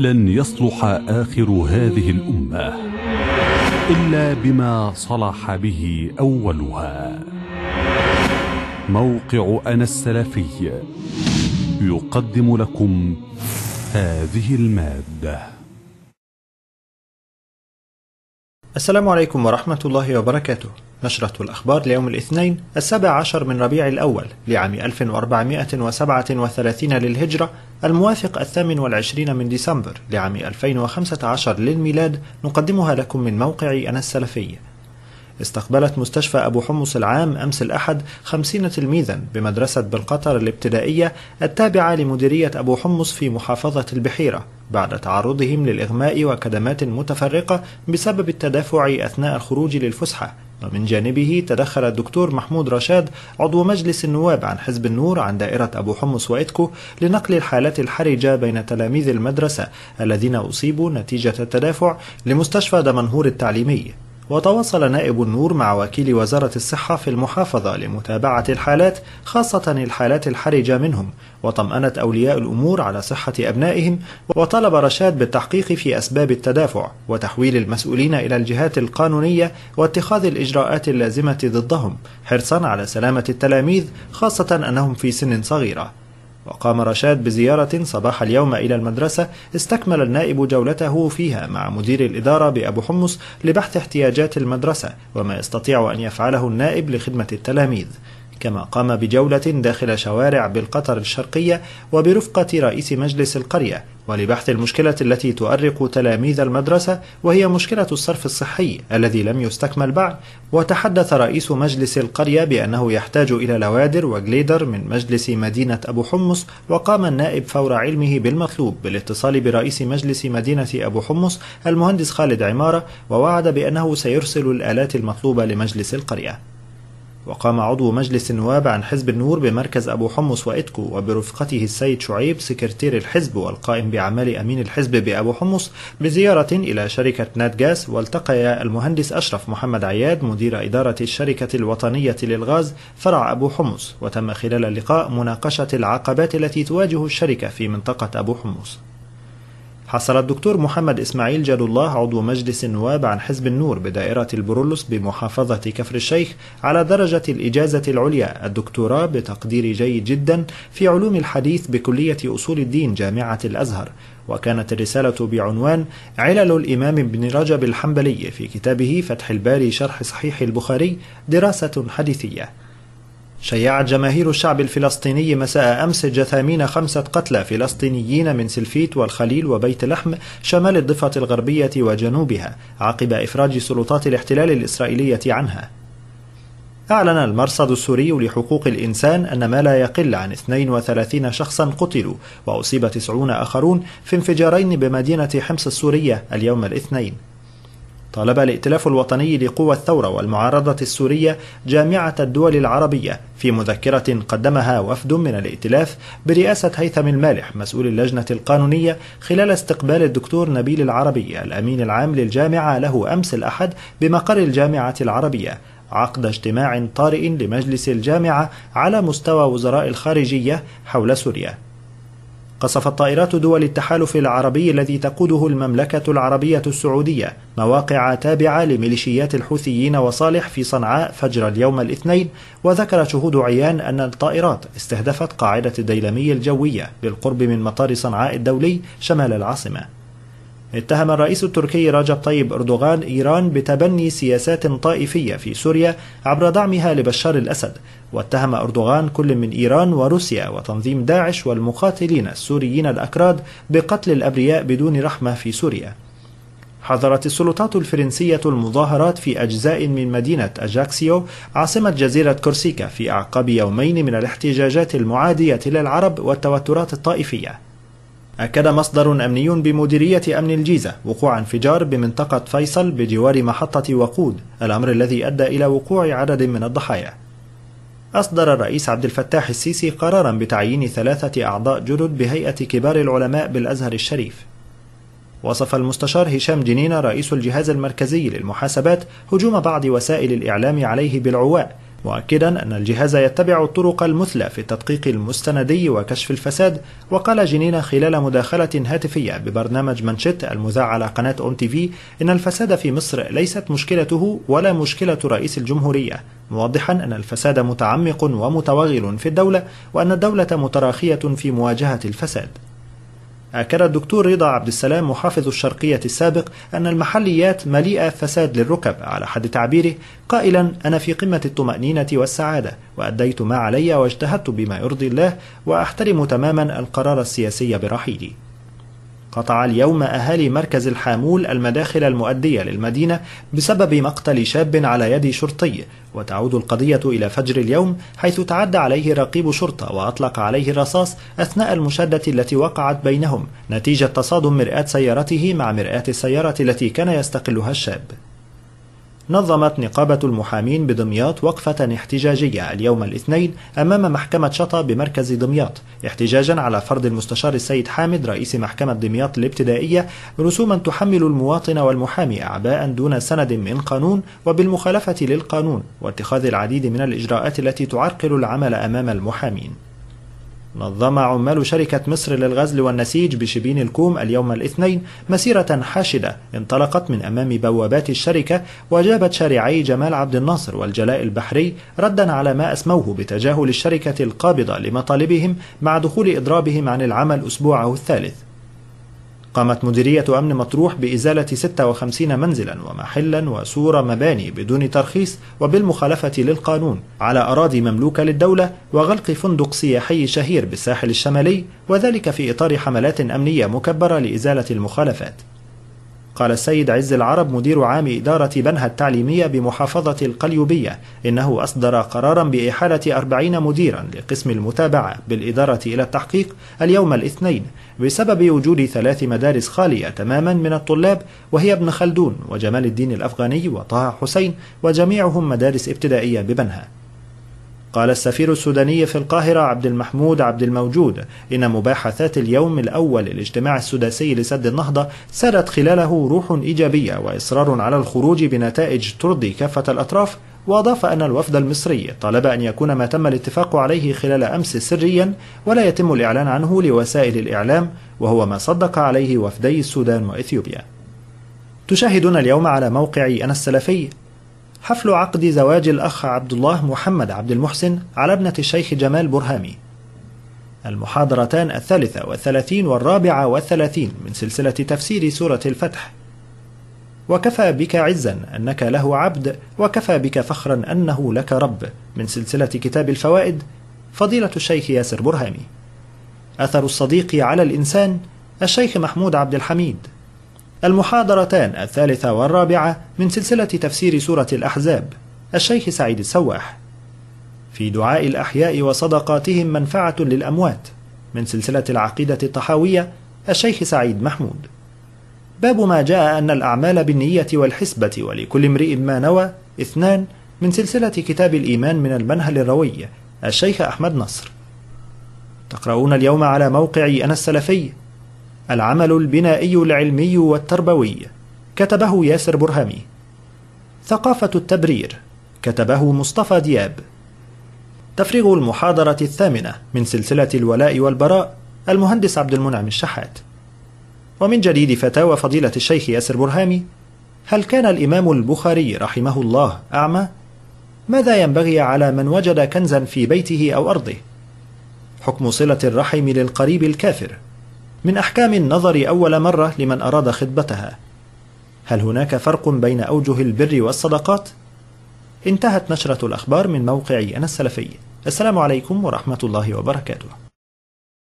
لن يصلح آخر هذه الأمة إلا بما صلح به أولها. موقع أنا السلفي يقدم لكم هذه المادة. السلام عليكم ورحمة الله وبركاته. نشرة الأخبار ليوم الاثنين السابع عشر من ربيع الأول لعام 1437 للهجرة الموافق الثامن والعشرين من ديسمبر لعام 2015 للميلاد نقدمها لكم من موقع أنا السلفي استقبلت مستشفى أبو حمص العام أمس الأحد خمسين تلميذا بمدرسة بالقطر الابتدائية التابعة لمديرية أبو حمص في محافظة البحيرة بعد تعرضهم للإغماء وكدمات متفرقة بسبب التدافع أثناء الخروج للفسحة. ومن جانبه تدخل الدكتور محمود رشاد عضو مجلس النواب عن حزب النور عن دائرة أبو حمص وإتكو لنقل الحالات الحرجة بين تلاميذ المدرسة الذين أصيبوا نتيجة التدافع لمستشفى دمنهور التعليمي. وتواصل نائب النور مع وكيل وزارة الصحة في المحافظة لمتابعة الحالات خاصة الحالات الحرجة منهم. وطمأنت أولياء الأمور على صحة أبنائهم وطلب رشاد بالتحقيق في أسباب التدافع وتحويل المسؤولين إلى الجهات القانونية واتخاذ الإجراءات اللازمة ضدهم حرصا على سلامة التلاميذ خاصة أنهم في سن صغيرة. وقام رشاد بزيارة صباح اليوم إلى المدرسة استكمل النائب جولته فيها مع مدير الإدارة بأبو حمص لبحث احتياجات المدرسة وما يستطيع أن يفعله النائب لخدمة التلاميذ. كما قام بجولة داخل شوارع بالقطر الشرقية وبرفقة رئيس مجلس القرية ولبحث المشكلة التي تؤرق تلاميذ المدرسة وهي مشكلة الصرف الصحي الذي لم يستكمل بعد. وتحدث رئيس مجلس القرية بأنه يحتاج إلى لوادر وجليدر من مجلس مدينة أبو حمص وقام النائب فور علمه بالمطلوب بالاتصال برئيس مجلس مدينة أبو حمص المهندس خالد عمارة ووعد بأنه سيرسل الآلات المطلوبة لمجلس القرية. وقام عضو مجلس النواب عن حزب النور بمركز أبو حمص وإتكو وبرفقته السيد شعيب سكرتير الحزب والقائم بأعمال أمين الحزب بأبو حمص بزيارة إلى شركة نات جاس والتقي المهندس أشرف محمد عياد مدير إدارة الشركة الوطنية للغاز فرع أبو حمص وتم خلال اللقاء مناقشة العقبات التي تواجه الشركة في منطقة أبو حمص. حصل الدكتور محمد إسماعيل جاد الله عضو مجلس النواب عن حزب النور بدائرة البرولوس بمحافظة كفر الشيخ على درجة الإجازة العليا. الدكتوراه بتقدير جيد جدا في علوم الحديث بكلية أصول الدين جامعة الأزهر. وكانت الرسالة بعنوان علل الإمام ابن رجب الحنبلي في كتابه فتح الباري شرح صحيح البخاري دراسة حديثية. شيعت جماهير الشعب الفلسطيني مساء أمس جثامين خمسة قتلى فلسطينيين من سلفيت والخليل وبيت لحم شمال الضفة الغربية وجنوبها عقب إفراج سلطات الاحتلال الإسرائيلية عنها. أعلن المرصد السوري لحقوق الإنسان أن ما لا يقل عن 32 شخصا قتلوا وأصيب 90 آخرون في انفجارين بمدينة حمص السورية اليوم الاثنين. طالب الائتلاف الوطني لقوى الثورة والمعارضة السورية جامعة الدول العربية في مذكرة قدمها وفد من الائتلاف برئاسة هيثم المالح مسؤول اللجنة القانونية خلال استقبال الدكتور نبيل العربي الأمين العام للجامعة له أمس الأحد بمقر الجامعة العربية عقد اجتماع طارئ لمجلس الجامعة على مستوى وزراء الخارجية حول سوريا. قصفت طائرات دول التحالف العربي الذي تقوده المملكة العربية السعودية مواقع تابعة لميليشيات الحوثيين وصالح في صنعاء فجر اليوم الاثنين وذكر شهود عيان أن الطائرات استهدفت قاعدة الديلمي الجوية بالقرب من مطار صنعاء الدولي شمال العاصمة. اتهم الرئيس التركي رجب طيب أردوغان إيران بتبني سياسات طائفية في سوريا عبر دعمها لبشار الأسد. واتهم أردوغان كل من إيران وروسيا وتنظيم داعش والمقاتلين السوريين الأكراد بقتل الأبرياء بدون رحمة في سوريا. حظرت السلطات الفرنسية المظاهرات في أجزاء من مدينة أجاكسيو عاصمة جزيرة كورسيكا في أعقاب يومين من الاحتجاجات المعادية للعرب والتوترات الطائفية. أكد مصدر أمني بمديرية أمن الجيزة وقوع انفجار بمنطقة فيصل بجوار محطة وقود الأمر الذي أدى إلى وقوع عدد من الضحايا. أصدر الرئيس عبد الفتاح السيسي قرارا بتعيين ثلاثة أعضاء جدد بهيئة كبار العلماء بالأزهر الشريف. وصف المستشار هشام جنينة رئيس الجهاز المركزي للمحاسبات هجوم بعض وسائل الإعلام عليه بالعواء مؤكدا أن الجهاز يتبع الطرق المثلى في التدقيق المستندي وكشف الفساد وقال جنين خلال مداخلة هاتفية ببرنامج منشت المذاع على قناة أون تي في إن الفساد في مصر ليست مشكلته ولا مشكلة رئيس الجمهورية موضحا أن الفساد متعمق ومتوغل في الدولة وأن الدولة متراخية في مواجهة الفساد. أكد الدكتور رضا عبد السلام محافظ الشرقية السابق أن المحليات مليئة فساد للركب على حد تعبيره قائلا أنا في قمة الطمأنينة والسعادة وأديت ما علي واجتهدت بما يرضي الله وأحترم تماما القرار السياسي برحيلي. قطع اليوم أهالي مركز الحامول المداخل المؤدية للمدينة بسبب مقتل شاب على يد شرطي وتعود القضية إلى فجر اليوم حيث تعدى عليه رقيب شرطة وأطلق عليه الرصاص أثناء المشادة التي وقعت بينهم نتيجة تصادم مرآة سيارته مع مرآة السيارة التي كان يستقلها الشاب. نظمت نقابة المحامين بدمياط وقفة احتجاجية اليوم الاثنين أمام محكمة شطا بمركز دمياط احتجاجا على فرض المستشار السيد حامد رئيس محكمة دمياط الابتدائية رسوما تحمل المواطن والمحامي أعباء دون سند من قانون وبالمخالفة للقانون واتخاذ العديد من الإجراءات التي تعرقل العمل أمام المحامين. نظم عمال شركة مصر للغزل والنسيج بشبين الكوم اليوم الاثنين مسيرة حاشدة. انطلقت من أمام بوابات الشركة وجابت شارعي جمال عبد الناصر والجلاء البحري ردا على ما أسموه بتجاهل الشركة القابضة لمطالبهم مع دخول إضرابهم عن العمل أسبوعه الثالث. قامت مديرية أمن مطروح بإزالة 56 منزلا ومحلا وسور مباني بدون ترخيص وبالمخالفة للقانون على أراضي مملوكة للدولة وغلق فندق سياحي شهير بالساحل الشمالي وذلك في إطار حملات أمنية مكبرة لإزالة المخالفات. قال السيد عز العرب مدير عام إدارة بنها التعليمية بمحافظة القليوبية إنه أصدر قرارا بإحالة أربعين مديرا لقسم المتابعة بالإدارة إلى التحقيق اليوم الاثنين بسبب وجود ثلاث مدارس خالية تماما من الطلاب وهي ابن خلدون وجمال الدين الأفغاني وطه حسين وجميعهم مدارس ابتدائية ببنها. قال السفير السوداني في القاهرة عبد المحمود عبد الموجود إن مباحثات اليوم الأول للاجتماع السداسي لسد النهضة سارت خلاله روح إيجابية وإصرار على الخروج بنتائج ترضي كافة الأطراف وأضاف أن الوفد المصري طلب أن يكون ما تم الاتفاق عليه خلال أمس سريا ولا يتم الإعلان عنه لوسائل الإعلام وهو ما صدق عليه وفدي السودان وإثيوبيا. تشاهدون اليوم على موقع أنا السلفي حفل عقد زواج الأخ عبد الله محمد عبد المحسن على ابنة الشيخ جمال برهامي. المحاضرتان الثالثة والثلاثين والرابعة والثلاثين من سلسلة تفسير سورة الفتح. وكفى بك عزا أنك له عبد وكفى بك فخرا أنه لك رب. من سلسلة كتاب الفوائد فضيلة الشيخ ياسر برهامي. أثر الصديق على الإنسان الشيخ محمود عبد الحميد. المحاضرتان الثالثة والرابعة من سلسلة تفسير سورة الأحزاب الشيخ سعيد السواح. في دعاء الأحياء وصدقاتهم منفعة للأموات من سلسلة العقيدة الطحاوية الشيخ سعيد محمود. باب ما جاء أن الأعمال بالنية والحسبة ولكل امرئ ما نوى اثنان من سلسلة كتاب الإيمان من المنهل الروي الشيخ أحمد نصر. تقرؤون اليوم على موقع أنا السلفي العمل البنائي العلمي والتربوي كتبه ياسر برهامي ثقافة التبرير كتبه مصطفى دياب تفريغ المحاضرة الثامنة من سلسلة الولاء والبراء المهندس عبد المنعم الشحات ومن جديد فتاوى فضيلة الشيخ ياسر برهامي هل كان الإمام البخاري رحمه الله أعمى؟ ماذا ينبغي على من وجد كنزا في بيته أو أرضه؟ حكم صلة الرحم للقريب الكافر من أحكام النظر أول مرة لمن أراد خطبتها هل هناك فرق بين أوجه البر والصدقات؟ انتهت نشرة الأخبار من موقع أنا السلفي السلام عليكم ورحمة الله وبركاته.